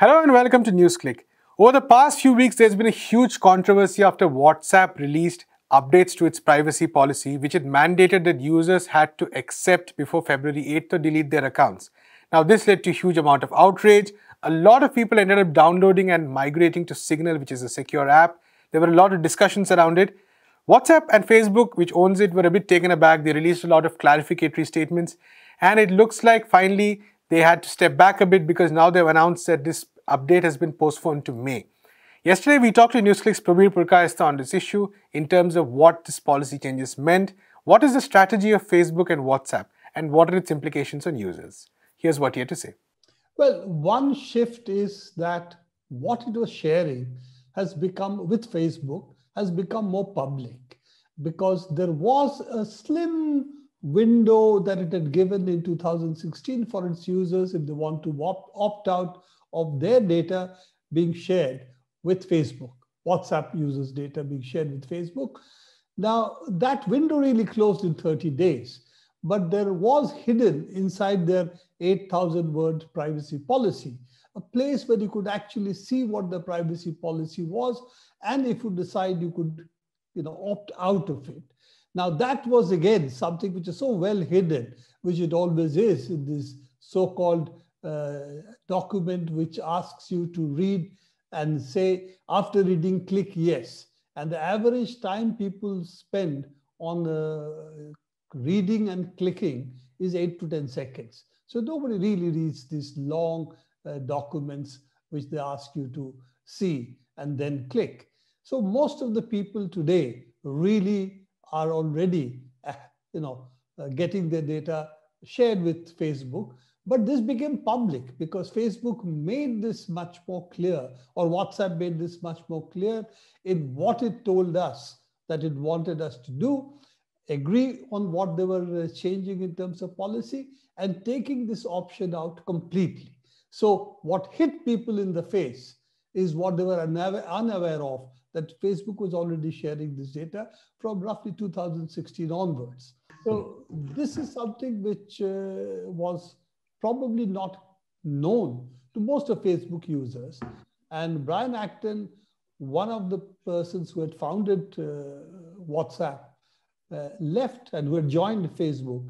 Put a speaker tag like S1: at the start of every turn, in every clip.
S1: Hello and welcome to NewsClick. Over the past few weeks, there's been a huge controversy after WhatsApp released updates to its privacy policy, which it mandated that users had to accept before February 8th to delete their accounts. Now, this led to a huge amount of outrage. A lot of people ended up downloading and migrating to Signal, which is a secure app. There were a lot of discussions around it. WhatsApp and Facebook, which owns it, were a bit taken aback. They released a lot of clarificatory statements. And it looks like finally they had to step back a bit because now they've announced that this update has been postponed to May. Yesterday, we talked to NewsClick's Prabir Purkayastha on this issue in terms of what this policy changes meant, what is the strategy of Facebook and WhatsApp, and what are its implications on users. Here's what he had to say.
S2: Well, one shift is that what it was sharing has become, with Facebook, has become more public because there was a slim window that it had given in 2016 for its users if they want to opt out of their data being shared with Facebook, WhatsApp users' data being shared with Facebook. Now, that window really closed in 30 days, but there was hidden inside their 8,000 word privacy policy, a place where you could actually see what the privacy policy was, and if you decide you could you know, opt out of it. Now, that was again something which is so well hidden, which it always is in this so called document which asks you to read and say, after reading, click yes. And the average time people spend on uh, reading and clicking is 8 to 10 seconds. So nobody really reads these long uh, documents which they ask you to see and then click. So most of the people today really are already, uh, you know, uh, getting their data shared with Facebook. But this became public because Facebook made this much more clear, or WhatsApp made this much more clear in what it told us that it wanted us to do, agree on what they were uh, changing in terms of policy, and taking this option out completely. So, what hit people in the face is what they were unaware of that Facebook was already sharing this data from roughly 2016 onwards. So, this is something which uh, was probably not known to most of Facebook users. And Brian Acton, one of the persons who had founded uh, WhatsApp, uh, left and who had joined Facebook,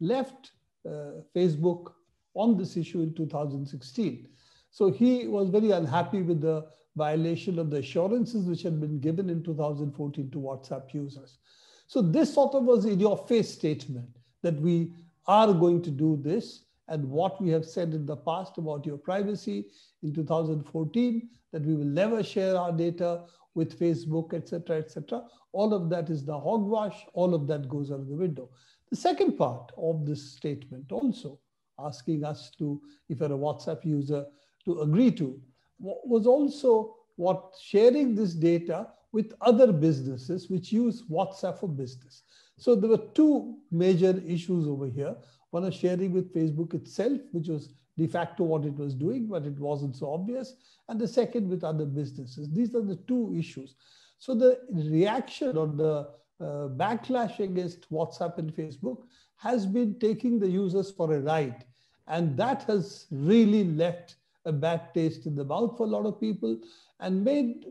S2: left uh, Facebook on this issue in 2016. So he was very unhappy with the violation of the assurances which had been given in 2014 to WhatsApp users. So this sort of was in your face statement that we are going to do this and what we have said in the past about your privacy in 2014, that we will never share our data with Facebook, etc., etc. All of that is the hogwash. All of that goes out of the window. The second part of this statement also asking us to, if you're a WhatsApp user, to agree to, was also what sharing this data with other businesses which use WhatsApp for business. So there were two major issues over here. One is sharing with Facebook itself, which was de facto what it was doing, but it wasn't so obvious. And the second with other businesses. These are the two issues. So the reaction or the uh, backlash against WhatsApp and Facebook has been taking the users for a ride. And that has really left a bad taste in the mouth for a lot of people and made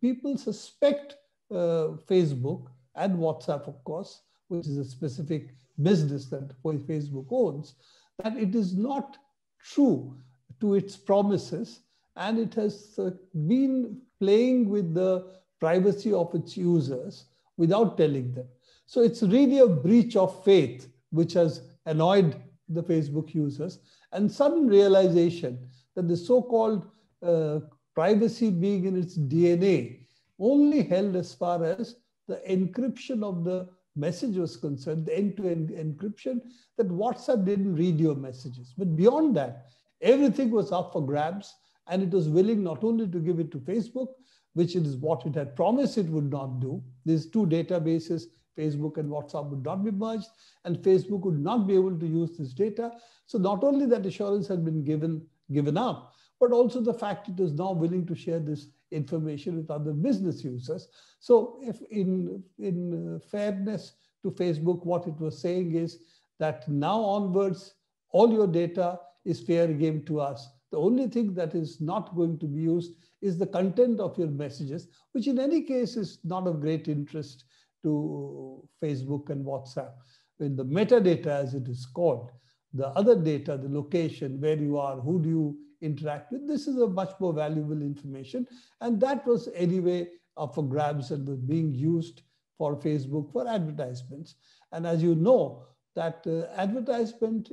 S2: people suspect uh, Facebook and WhatsApp, of course, which is a specific business that Facebook owns, that it is not true to its promises and it has uh, been playing with the privacy of its users without telling them. So it's really a breach of faith which has annoyed the Facebook users and sudden realization that the so-called uh, privacy being in its DNA only held as far as the encryption of the message was concerned, the end-to-end encryption, that WhatsApp didn't read your messages. But beyond that, everything was up for grabs and it was willing not only to give it to Facebook, which is what it had promised it would not do. These two databases, Facebook and WhatsApp would not be merged and Facebook would not be able to use this data. So not only that assurance had been given, given up, but also the fact it is now willing to share this information with other business users. So if in, in uh, fairness to Facebook, what it was saying is that now onwards, all your data is fair game to us. The only thing that is not going to be used is the content of your messages, which in any case is not of great interest to Facebook and WhatsApp. In the metadata, as it is called, the other data, the location, where you are, who do you interact with, this is a much more valuable information. And that was anyway up for grabs and was being used for Facebook for advertisements. And as you know, that uh, advertisement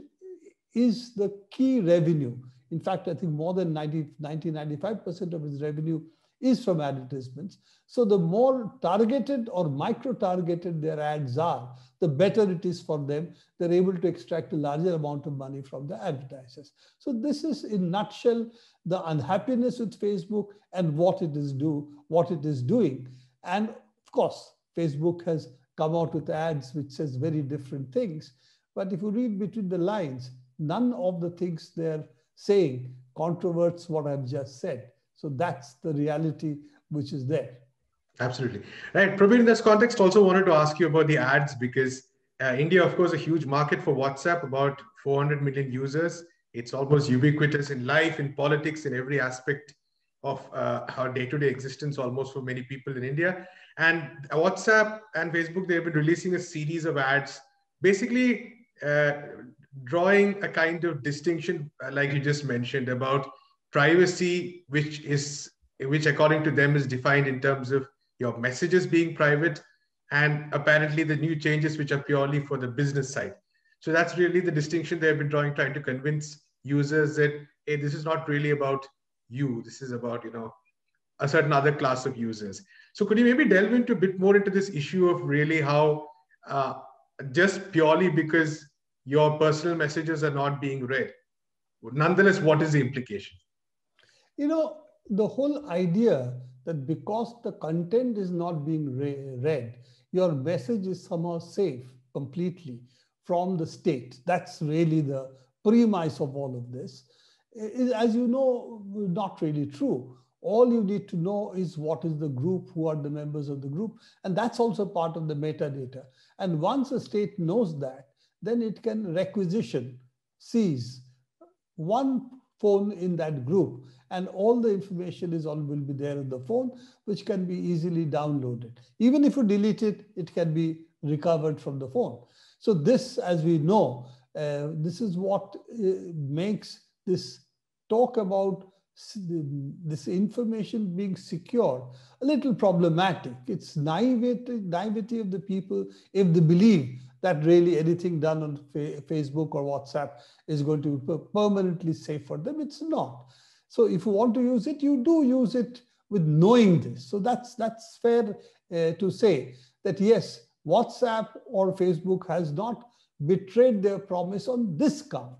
S2: is the key revenue. In fact, I think more than 90, 90 95% of its revenue is from advertisements. So the more targeted or micro-targeted their ads are, the better it is for them. They're able to extract a larger amount of money from the advertisers. So this is in nutshell, the unhappiness with Facebook and what it is do, what it is doing. And of course, Facebook has come out with ads which says very different things. But if you read between the lines, none of the things they're saying controverts what I've just said. So that's the reality which is there.
S1: Absolutely. Right. Prabir, in this context, also wanted to ask you about the ads because uh, India, of course, a huge market for WhatsApp, about 400 million users. It's almost ubiquitous in life, in politics, in every aspect of uh, our day-to-day existence, almost for many people in India. And WhatsApp and Facebook, they've been releasing a series of ads, basically uh, drawing a kind of distinction, uh, like you just mentioned, about privacy, which is which according to them is defined in terms of your messages being private, and apparently the new changes which are purely for the business side. So that's really the distinction they've been drawing, trying to convince users that hey, this is not really about you. This is about you know a certain other class of users. So could you maybe delve into a bit more into this issue of really how uh, just purely because your personal messages are not being read, nonetheless, what is the implication?
S2: You know, the whole idea that because the content is not being re read, your message is somehow safe completely from the state. That's really the premise of all of this. Is, as you know, not really true. All you need to know is what is the group, who are the members of the group, and that's also part of the metadata. And once a state knows that, then it can requisition, seize one phone in that group and all the information is all will be there in the phone, which can be easily downloaded. Even if you delete it, it can be recovered from the phone. So this, as we know, uh, this is what uh, makes this talk about this information being secure a little problematic. It's naivety, naivety of the people if they believe that really anything done on Facebook or WhatsApp is going to be permanently safe for them. It's not. So if you want to use it, you do use it with knowing this. So that's, that's fair uh, to say that yes, WhatsApp or Facebook has not betrayed their promise on this count.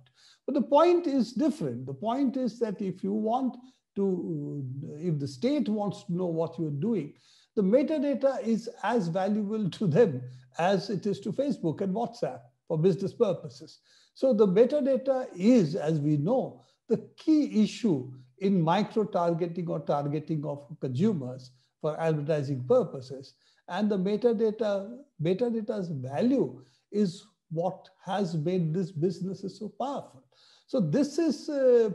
S2: But the point is different. The point is that if you want to, if the state wants to know what you're doing, the metadata is as valuable to them as it is to Facebook and WhatsApp for business purposes. So the metadata is, as we know, the key issue in micro-targeting or targeting of consumers for advertising purposes. And the metadata, metadata's value is what has made this business so powerful. So this is uh,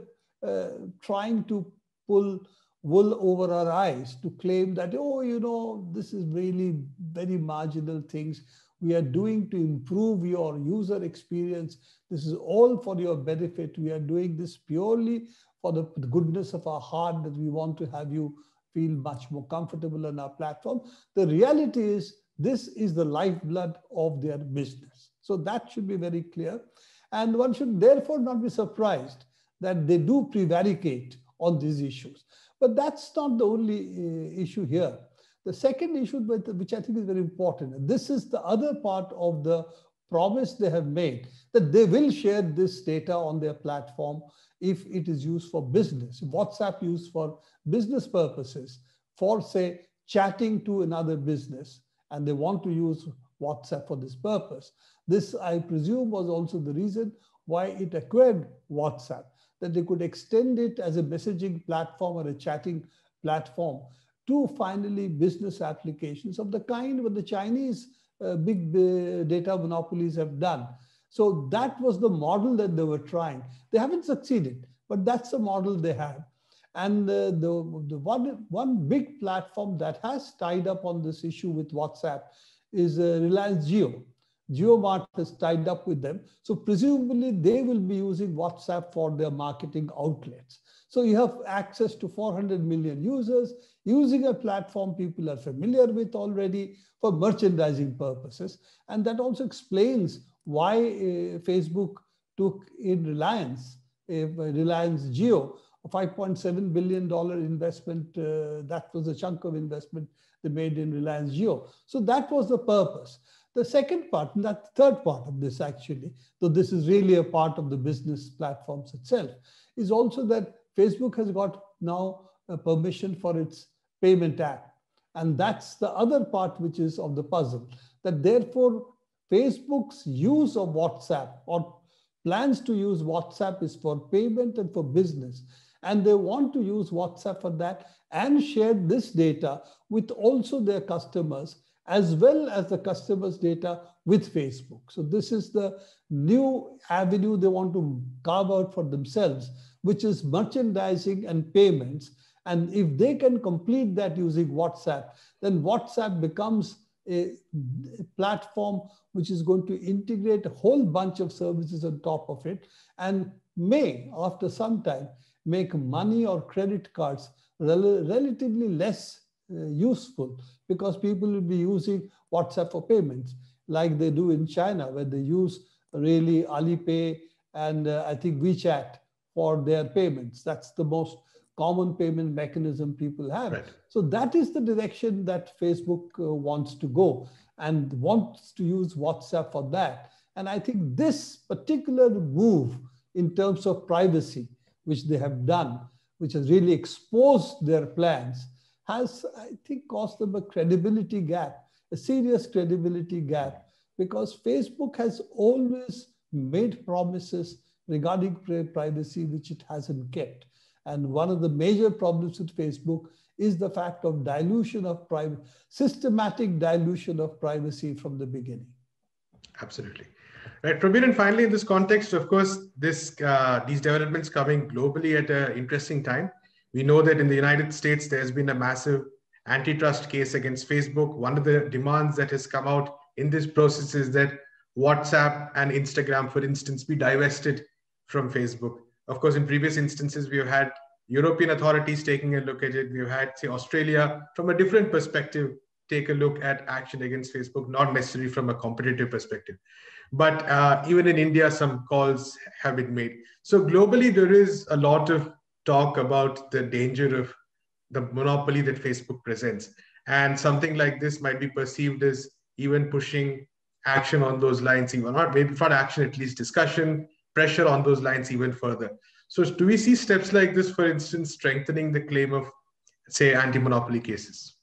S2: uh, trying to pull wool over our eyes to claim that, oh, you know, this is really very marginal things we are doing to improve your user experience. This is all for your benefit. We are doing this purely for the goodness of our heart that we want to have you feel much more comfortable on our platform. The reality is this is the lifeblood of their business. So that should be very clear. And one should therefore not be surprised that they do prevaricate on these issues. But that's not the only uh, issue here. The second issue, which I think is very important, this is the other part of the promise they have made that they will share this data on their platform if it is used for business. WhatsApp used for business purposes, for say chatting to another business, and they want to use WhatsApp for this purpose. This, I presume, was also the reason why it acquired WhatsApp, that they could extend it as a messaging platform or a chatting platform to finally business applications of the kind what the Chinese uh, big uh, data monopolies have done. So that was the model that they were trying. They haven't succeeded. but that's the model they have. And uh, the, the one, one big platform that has tied up on this issue with WhatsApp is uh, Reliance Jio. JioMart has tied up with them. So presumably they will be using WhatsApp for their marketing outlets. So you have access to 400 million users using a platform people are familiar with already for merchandising purposes. And that also explains why uh, Facebook took in Reliance, uh, Reliance Jio, a $5.7 billion investment. Uh, that was a chunk of investment they made in Reliance Jio. So that was the purpose. The second part, and that third part of this actually, though this is really a part of the business platforms itself, is also that Facebook has got now a permission for its payment app. And that's the other part which is of the puzzle. That therefore, Facebook's use of WhatsApp or plans to use WhatsApp is for payment and for business. And they want to use WhatsApp for that and share this data with also their customers as well as the customers' data with Facebook. So this is the new avenue they want to carve out for themselves, which is merchandising and payments. And if they can complete that using WhatsApp, then WhatsApp becomes a platform which is going to integrate a whole bunch of services on top of it and may, after some time, make money or credit cards rel relatively less useful because people will be using WhatsApp for payments like they do in China where they use really Alipay and uh, I think WeChat for their payments. That's the most common payment mechanism people have. Right. So that is the direction that Facebook uh, wants to go and wants to use WhatsApp for that. And I think this particular move in terms of privacy, which they have done, which has really exposed their plans, has, I think, caused them a credibility gap, a serious credibility gap, because Facebook has always made promises regarding privacy which it hasn't kept. And one of the major problems with Facebook is the fact of dilution of privacy, systematic dilution of privacy from the beginning.
S1: Absolutely. Right, Prabir, and finally, in this context, of course, this uh, these developments coming globally at an interesting time. We know that in the United States, there's been a massive antitrust case against Facebook. One of the demands that has come out in this process is that WhatsApp and Instagram, for instance, be divested from Facebook. Of course, in previous instances, we've had European authorities taking a look at it. We've had, say, Australia from a different perspective take a look at action against Facebook, not necessarily from a competitive perspective. But uh, even in India, some calls have been made. So globally, there is a lot of talk about the danger of the monopoly that Facebook presents. And something like this might be perceived as even pushing action on those lines, even not maybe not action, at least discussion, pressure on those lines even further. So, do we see steps like this, for instance, strengthening the claim of, say, anti monopoly cases?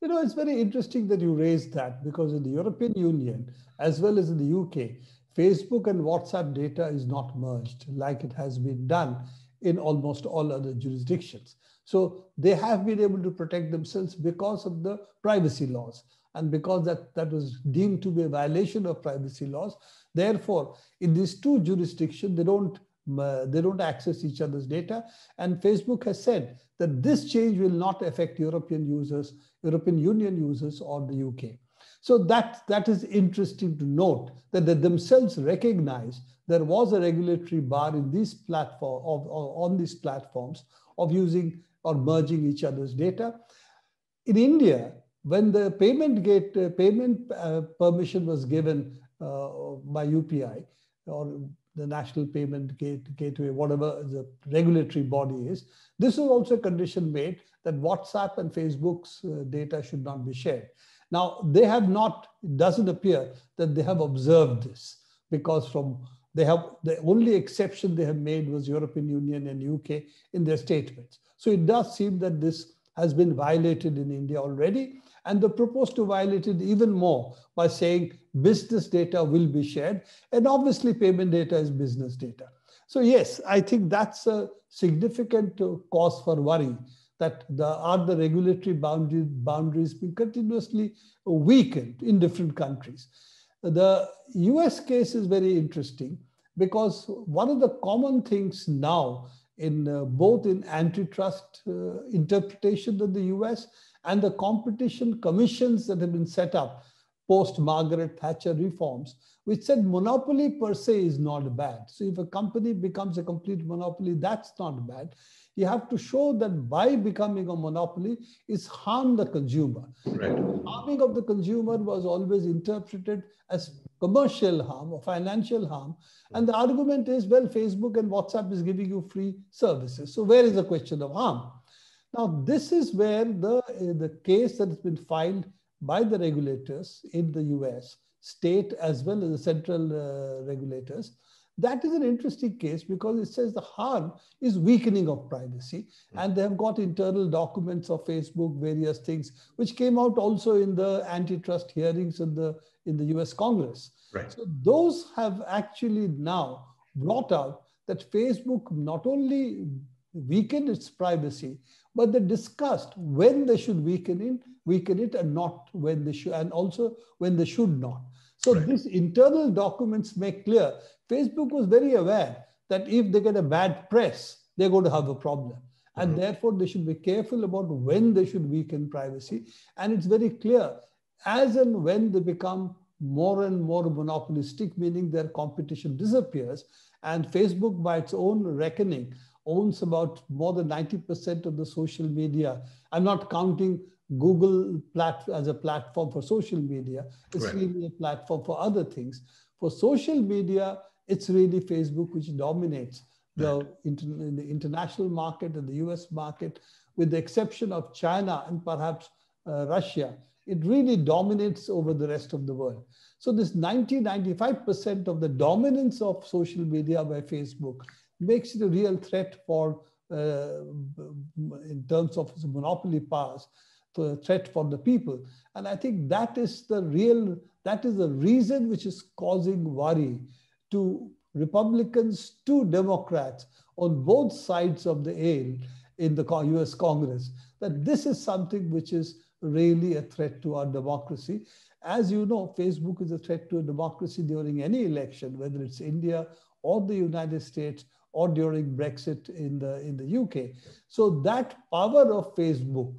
S2: You know, it's very interesting that you raised that because in the European Union, as well as in the UK, Facebook and WhatsApp data is not merged like it has been done in almost all other jurisdictions. So they have been able to protect themselves because of the privacy laws and because that, that was deemed to be a violation of privacy laws. Therefore, in these two jurisdictions, they don't uh, they don't access each other's data. And Facebook has said that this change will not affect European users, European Union users or the UK. So that, that is interesting to note that they themselves recognize there was a regulatory bar in these platform of, on these platforms of using or merging each other's data. In India, when the payment gate uh, payment uh, permission was given uh, by UPI or the National Payment Gate, Gateway, whatever the regulatory body is, this was also a condition made that WhatsApp and Facebook's uh, data should not be shared. Now, they have not, it doesn't appear that they have observed this because from they have the only exception they have made was European Union and UK in their statements. So it does seem that this has been violated in India already. And they propose to violate it even more by saying business data will be shared. And obviously, payment data is business data. So, yes, I think that's a significant uh, cause for worry that the, are the regulatory boundaries, boundaries being continuously weakened in different countries. The US case is very interesting because one of the common things now in uh, both in antitrust uh, interpretation in the US and the competition commissions that have been set up post Margaret Thatcher reforms, which said monopoly per se is not bad. So if a company becomes a complete monopoly, that's not bad. You have to show that by becoming a monopoly it's harm the consumer. Right. Harming of the consumer was always interpreted as commercial harm or financial harm. And the argument is, well, Facebook and WhatsApp is giving you free services. So where is the question of harm? Now, this is where the, the case that has been filed by the regulators in the US, state as well as the central uh, regulators, that is an interesting case because it says the harm is weakening of privacy. Hmm. And they have got internal documents of Facebook, various things, which came out also in the antitrust hearings in the, in the US Congress. Right. So those have actually now brought out that Facebook not only weakened its privacy, but they discussed when they should weaken it, weaken it and not when they should, and also when they should not. So right. these internal documents make clear Facebook was very aware that if they get a bad press, they're going to have a problem. And mm-hmm. therefore, they should be careful about when they should weaken privacy. And it's very clear as and when they become more and more monopolistic, meaning their competition disappears. And Facebook, by its own reckoning, owns about more than 90% of the social media. I'm not counting Google plat- as a platform for social media. It's right. really a platform for other things. For social media, it's really Facebook which dominates the, right. inter- the international market and the US market, with the exception of China and perhaps uh, Russia. It really dominates over the rest of the world. So, this 90 95% of the dominance of social media by Facebook makes it a real threat for, uh, in terms of monopoly powers, the threat for the people. And I think that is the real, that is the reason which is causing worry to Republicans to Democrats on both sides of the aisle in the US Congress, that this is something which is really a threat to our democracy. As you know, Facebook is a threat to a democracy during any election, whether it's India or the United States or during Brexit in the, in the UK. So that power of Facebook,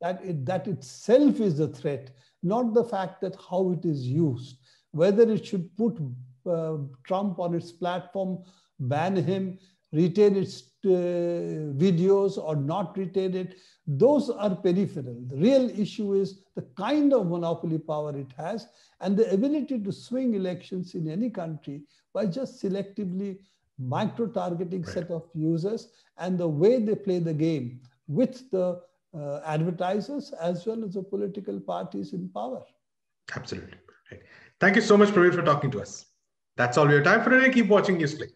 S2: that, it, that itself is a threat, not the fact that how it is used, whether it should put uh, Trump on its platform, ban him, retain its uh, videos or not retain it, those are peripheral. The real issue is the kind of monopoly power it has and the ability to swing elections in any country by just selectively micro-targeting right. set of users and the way they play the game with the uh, advertisers as well as the political parties in power.
S1: Absolutely. Right. Thank you so much, Prabir, for talking to us. That's all we have time for today. Keep watching NewsClick.